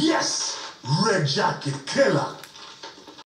Yes, Red Jacket Killer.